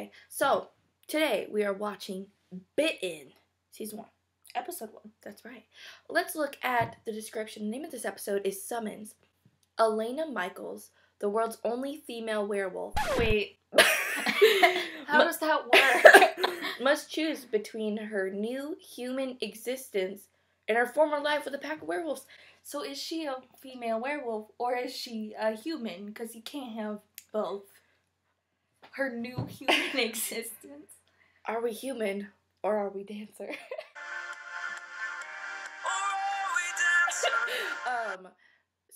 Okay, so today we are watching Bitten, season one, episode one. That's right. Let's look at the description. The name of this episode is Summons. Elena Michaels, the world's only female werewolf. Wait. How does that work? must choose between her new human existence and her former life with a pack of werewolves. So is she a female werewolf or is she a human? Because you can't have both. Her new human existence. Are we human or are we dancer? um,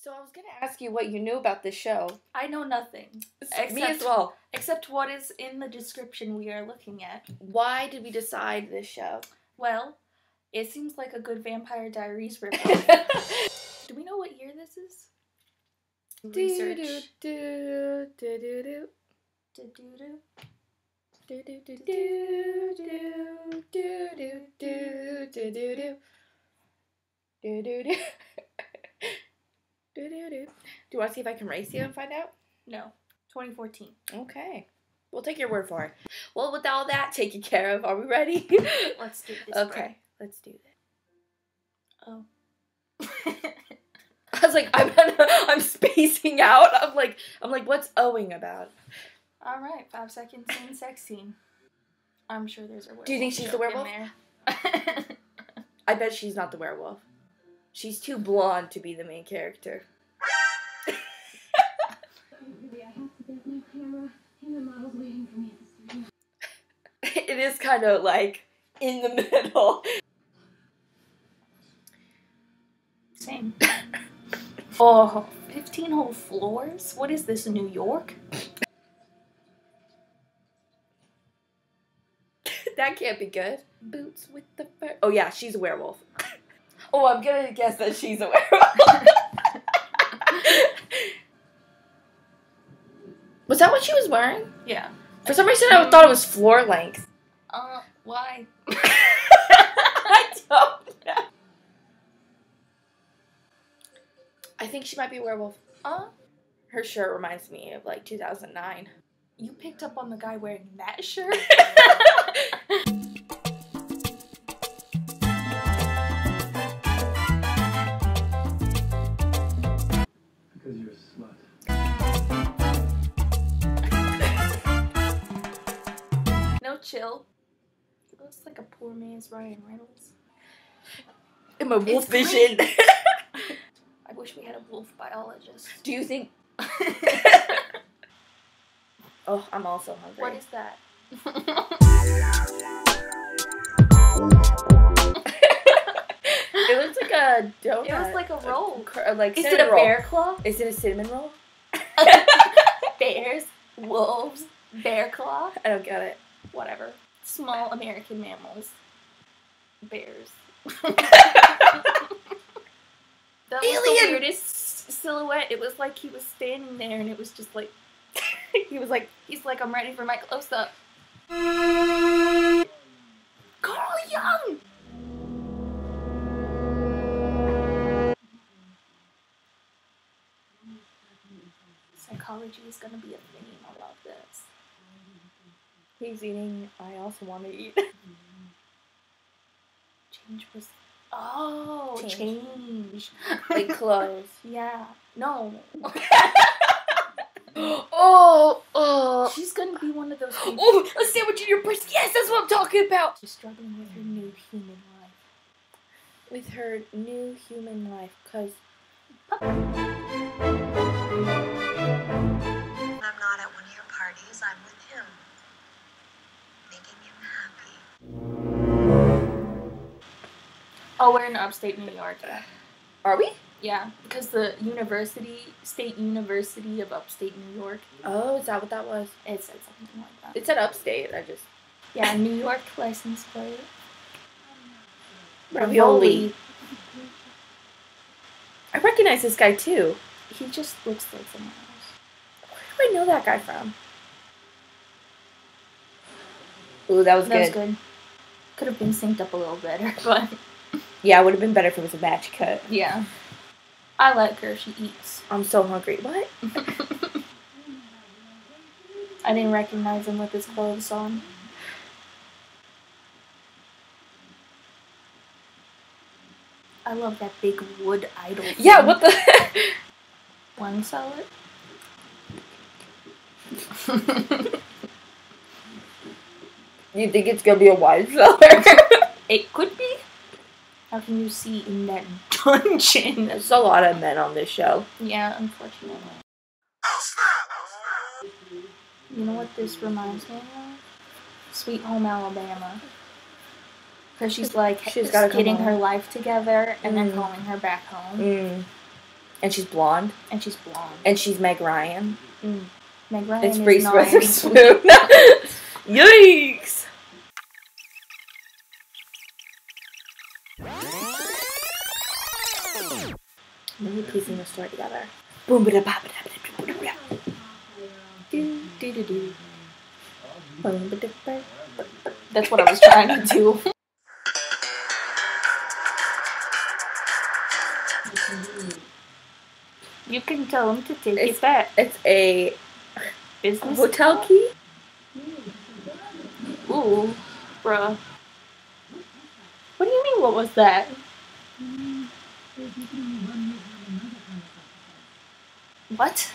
so I was gonna ask you what you knew about this show. I know nothing. Me as well. Except what is in the description we are looking at. Why did we decide this show? Well, it seems like a good Vampire Diaries ripoff. Do we know what year this is? Research. Do, do, do, do, do. Do, do, do, do, do, do, do, do, do, do, do. Do, do, do. Do, do, do. Do you want to see if I can race you and find out? No. 2014. Okay. We'll take your word for it. Well, with all that taken care of, are we ready? Let's do this. okay, let's do this. Oh. I was like, I'm I'm spacing out. I'm like, I'm like, what's owing about? All right, five seconds in sex scene. I'm sure there's a werewolf. Do you think she's the werewolf? there. I bet she's not the werewolf. She's too blonde to be the main character. Really, I have to get my camera and the model's waiting for me at the studio. it is kind of like in the middle. Same. oh, 15 whole floors? What is this, New York? That can't be good. Boots with the fur. Oh yeah, she's a werewolf. oh, I'm gonna guess that she's a werewolf. was that what she was wearing? Yeah. For some reason, I thought it was floor length. Uh, why? I don't know. I think she might be a werewolf. Uh, Her shirt reminds me of like 2009. you picked up on the guy wearing that shirt? Because you're a slut. no chill. He looks like a poor man's Ryan Reynolds. In my wolf green. vision. I wish we had a wolf biologist. Do you think? Oh, I'm also hungry. what is that? it looks like a donut. It was like a roll. cr- like Is it a roll. bear claw? Is it a cinnamon roll? Bears, wolves, bear claw, I don't get it. whatever. Small American mammals. Bears. That was the Alien! weirdest silhouette. It was like he was standing there and it was just like he was like, he's like, I'm ready for my close up. Carl Jung! Psychology is gonna be a theme. I love this. he's eating. I also want to eat. Change was Oh Change. change. like clothes. yeah. No. oh, oh. She's gonna be one of those people. Oh, a sandwich in your breast. Yes, that's what I'm talking about. She's struggling with her new human life. With her new human life, cause I'm not at one of your parties, I'm with him. Making him happy. Oh, we're in upstate New York. are we? Yeah, because the university, State University of Upstate New York, Oh, is that what that was? it said something like that. It said upstate. I just Yeah, New York license plate. ravioli. I recognize this guy too. He just looks like someone else. Where do I know that guy from? Ooh, that was That was good. good. Could have been synced up a little better, but Yeah, it would have been better if it was a match cut. yeah. I like her. She eats. I'm so hungry. What? I didn't recognize him with his clothes on. I love that big wood idol. Yeah, what the? One it? you think it's gonna be a wine cellar? it could be. How can you see in that dungeon? There's a lot of men on this show. Yeah, unfortunately. You know what this reminds me of? Sweet Home Alabama. Because she's like She's come getting her life together and then Mm. calling her back home. Mm. And she's blonde, And she's blonde. and she's Meg Ryan. Meg Ryan It's Reese Witherspoon. Yikes! Maybe piecing the story together. Boom, ba da ba ba da ba da ba da ba. Do, do, do, do. Boom, ba da ba. That's what I was trying to do. You can tell him to take It's- it back. It's a Business hotel key. Ooh, bruh. What do you mean? What was that? What?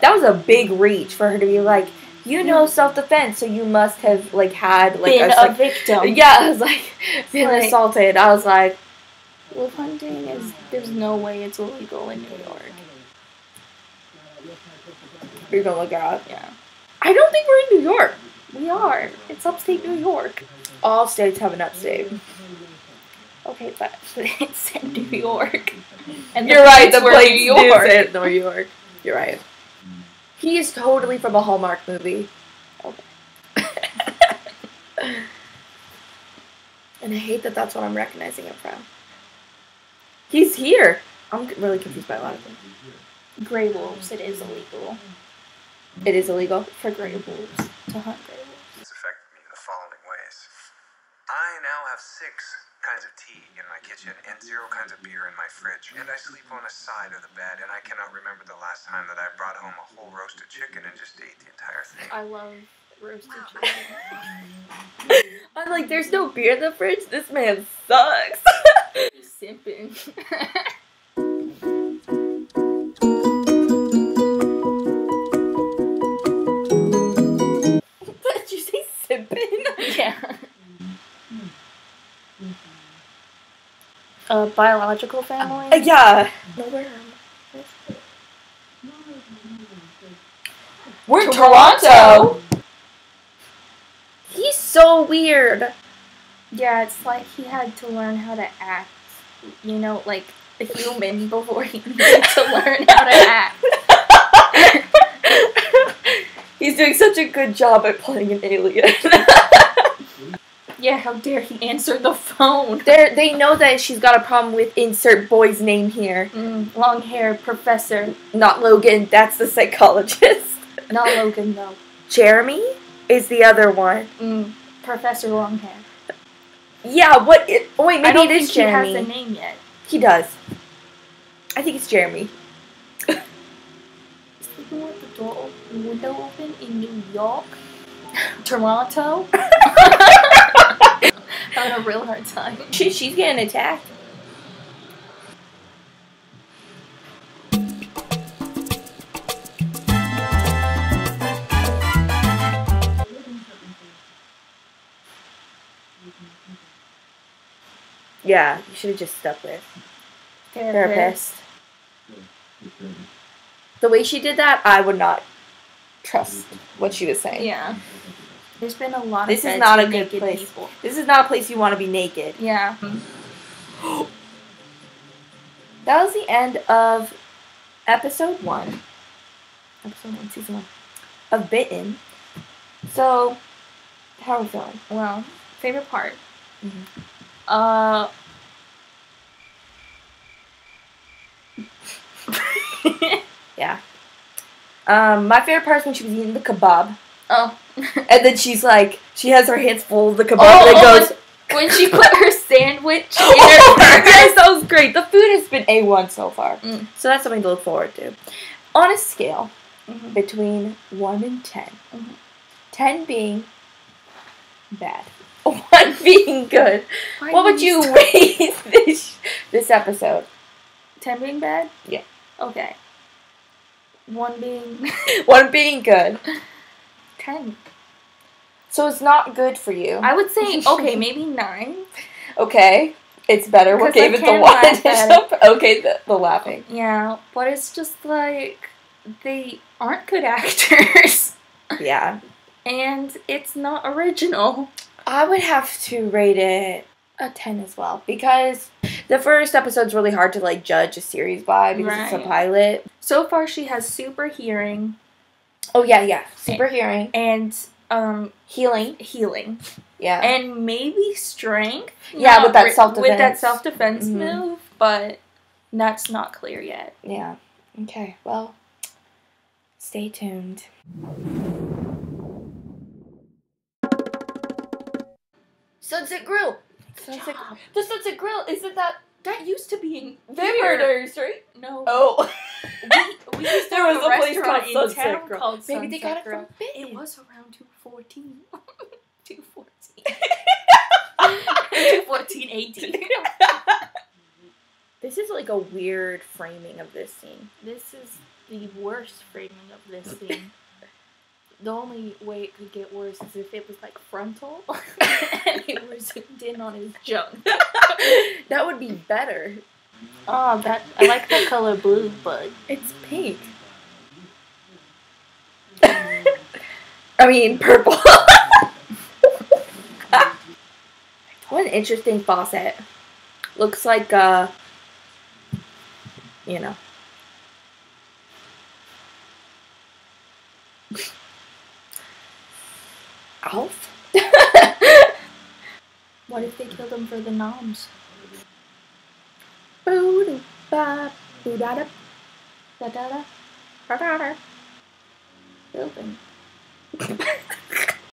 That was a big reach for her to be like, you know, self defense, so you must have like had like Been a, like- victim. Yeah, I was like, been Like- assaulted. I was like, Wolf hunting is. There's no way it's illegal in New York. you're gonna look out. Yeah. I don't think we're in New York. We are. It's upstate New York. All states have an upstate. Okay, but it's in New York. And You're right. The place New York. say New York. You're right. He is totally from a Hallmark movie. and I hate that that's what I'm recognizing him from. He's here. I'm really confused by a lot of things. Gray wolves. It is illegal It is illegal. for gray wolves to hunt gray wolves. It's affected me in the following ways. I now have six kinds of tea in my kitchen and zero kinds of beer in my fridge. And I sleep on a side of the bed, and I cannot remember the last time that I brought home a whole roasted chicken and just ate the entire thing. I love roasted chicken. I'm like, there's no beer in the fridge. This man sucks. Simping. A biological family. Uh, yeah. No, where am I? We're in Toronto. He's so weird. Yeah, it's like he had to learn how to act. You know, like a human before he needed to learn how to act. He's doing such a good job at playing an alien. Yeah, how dare he answer the phone? they they know that she's got a problem with insert boy's name here. Mm, long hair professor. Not Logan, that's the psychologist. Not Logan though. Jeremy is the other one. Mm, professor long hair. Yeah, what? It, oh, wait, I maybe don't it is think Jeremy. he has a name yet. He does. I think it's Jeremy. Sleeping with the door window open in New York, Toronto. Real hard time. She, she's getting attacked. Yeah, you should have just stuck with therapist. The way she did that, I would not trust what she was saying. Yeah. There's been a lot of This is not a good place. people. This is not a place you want to be naked. Yeah. That was the end of episode one. Episode one, season one of Bitten. So, how are we feeling? Well, favorite part. Mhm. Uh. Yeah. Um, my favorite part is when she was eating the kebab, oh. and then she's like, she has her hands full of the kebab, Oh, and oh, goes, when she put her sandwich. in her yes, that was great. The food has been A1 so far. Mm. So that's something to look forward to. On a scale Mhm. between 1 and 10, Mhm. 10 being bad, 1 being good, Why what would you rate this, this episode? Ten being bad? Yeah. Okay. One being 1 being good. Ten. So it's not good for you. I would say okay, maybe nine. okay. It's better. What I gave it the one? laugh at it. okay, the, the laughing. Yeah, but it's just like they aren't good actors, Yeah. and it's not original. I would have to rate it a 10 as well because the first episode's really hard to like judge a series by because it's a pilot. So far, she has super hearing Oh yeah, yeah. Super hearing, and um healing. healing, Yeah. and maybe strength. Yeah, with that self-defense. With that self defense Mhm. move, but that's not clear yet. yeah. Okay. Well, stay tuned. Sunset Grill. Sunset. job. The Sunset Grill isn't that That used to be in Vampires, right? No. Oh. We, we used to There was a, a place restaurant called in Sunset town Grill. called Maybe they got Sunset it from Bitten. It was around 214. 214. 214 AD. This is like a weird framing of this scene. This is the worst framing of this scene. The only way it could get worse is if it was like frontal and it was zoomed in on his junk. that would be better. Oh, that I like the color blue, but It's pink. I mean, purple. what an interesting faucet. Looks like, uh, you know. Alf? what if they killed him for the noms? Boo-doo-ba, boo-da-da, Da da da. da-da-da. Building.